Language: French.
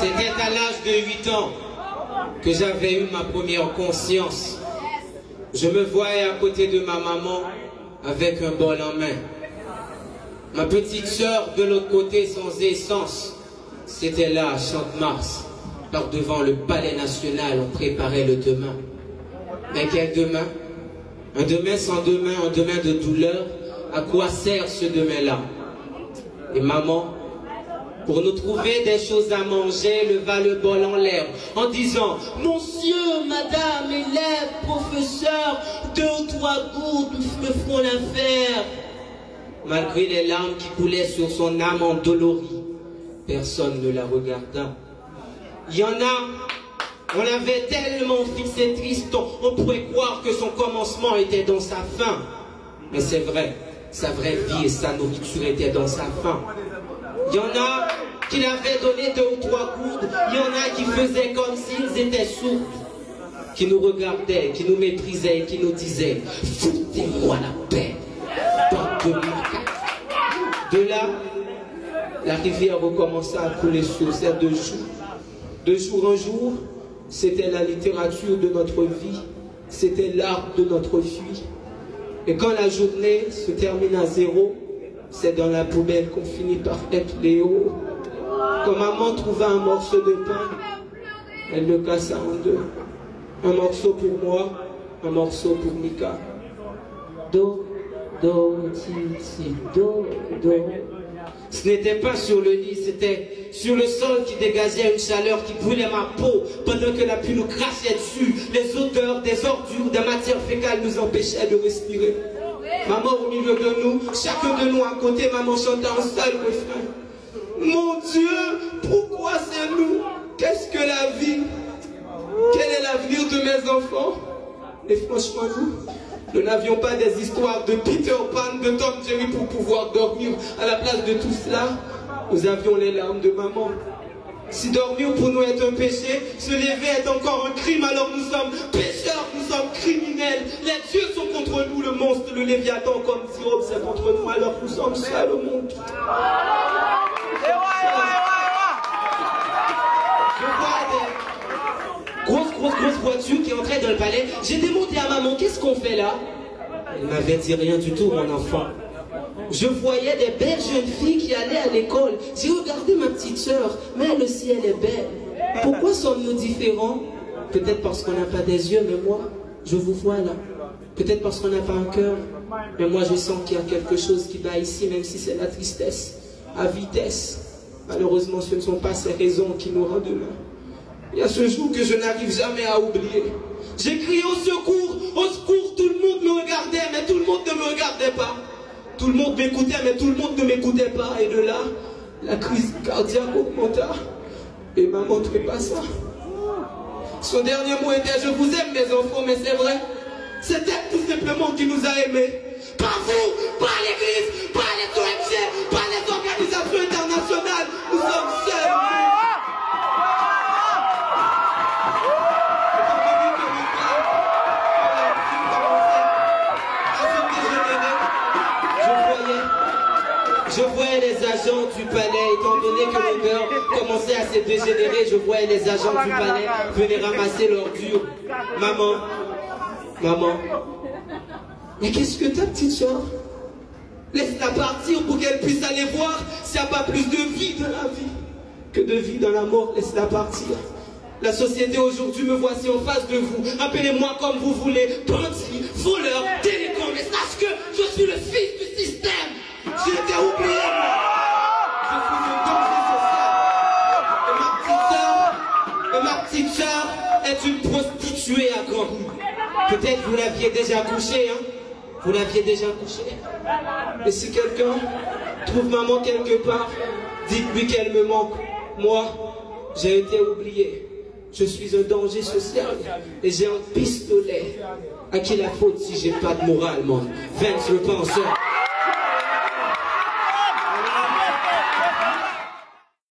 C'était à l'âge de 8 ans que j'avais eu ma première conscience. Je me voyais à côté de ma maman avec un bol en main. Ma petite sœur de l'autre côté sans essence. C'était là, à Champ-Mars. Par devant le palais national, on préparait le demain. Mais quel demain? Un demain sans demain, un demain de douleur? À quoi sert ce demain-là? Et maman, pour nous trouver des choses à manger, leva le bol en l'air en disant Monsieur, madame, élève, professeur, deux ou trois gouttes me feront l'affaire. Malgré les larmes qui coulaient sur son âme endolorie, personne ne la regarda. Il y en a, on avait tellement fixé Tristan, on pourrait croire que son commencement était dans sa fin. Mais c'est vrai, sa vraie vie et sa nourriture étaient dans sa fin. Il y en a qui l'avaient donné deux ou trois coudes. Il y en a qui faisaient comme s'ils étaient sourds. Qui nous regardaient, qui nous méprisaient, qui nous disaient Foutez-moi la paix, de De là, la rivière recommença à couler sur ces deux jours. De jour en jour, c'était la littérature de notre vie, c'était l'art de notre vie. Et quand la journée se termine à zéro, c'est dans la poubelle qu'on finit par être les héros. Quand maman trouva un morceau de pain, elle le cassa en deux. Un morceau pour moi, un morceau pour Mika. Do, do, ti, ti, do, do. Ce n'était pas sur le lit, c'était sur le sol qui dégageait une chaleur qui brûlait ma peau pendant que la pluie nous crachait dessus. Les odeurs des ordures, des matières fécales nous empêchaient de respirer. Maman au milieu de nous, chacun de nous à côté, maman chantait un seul refrain. Mon Dieu, pourquoi c'est nous Qu'est-ce que la vie? Quel est l'avenir de mes enfants? Et franchement, nous, nous n'avions pas des histoires de Peter Pan, de Tom Jerry pour pouvoir dormir. À la place de tout cela, nous avions les larmes de maman. Si dormir pour nous est un péché, se lever est encore un crime, alors nous sommes pécheurs, nous sommes criminels. Les dieux sont contre nous, le monstre, le léviathan, comme si c'est contre nous, alors nous sommes seuls au monde. Je vois des grosses, grosses, grosses voitures qui entraient dans le palais. J'ai demandé à maman, qu'est-ce qu'on fait là? Elle m'avait dit rien du tout, mon enfant. Je voyais des belles jeunes filles qui allaient à l'école. J'ai regardé ma petite sœur, mais aussi, elle est belle. Pourquoi sommes-nous différents? Peut-être parce qu'on n'a pas des yeux, mais moi, je vous vois là. Peut-être parce qu'on n'a pas un cœur, mais moi, je sens qu'il y a quelque chose qui bat ici, même si c'est la tristesse, à vitesse. Malheureusement, ce ne sont pas ces raisons qui nous rendent humains. Il y a ce jour que je n'arrive jamais à oublier. J'ai crié au secours, au secours, tout le monde me regardait, mais tout le monde ne me regardait pas. Tout le monde m'écoutait, mais tout le monde ne m'écoutait pas. Et de là, la crise cardiaque augmenta et m'a montré pas ça. Son dernier mot était Je vous aime, mes enfants, mais c'est vrai. C'était tout simplement qui nous a aimés. Pas vous, pas l'église, Je voyais les agents du palais, étant donné que l'odeur commençait à se dégénérer, je voyais les agents du palais venir ramasser l'ordure. Maman, maman, mais qu'est-ce que ta petite soeur Laisse-la partir pour qu'elle puisse aller voir s'il n'y a pas plus de vie dans la vie que de vie dans la mort. Laisse-la partir. La société aujourd'hui me voici en face de vous. Appelez-moi comme vous voulez. Bandit, voleur, délinquant. Petite est une prostituée à grand Peut-être vous l'aviez déjà couchée, hein Vous l'aviez déjà couchée. Et si quelqu'un trouve maman quelque part, dites-lui qu'elle me manque. Moi, j'ai été oublié. Je suis un danger social et j'ai un pistolet. À qui la faute si j'ai pas de morale, mon Vince le penseur.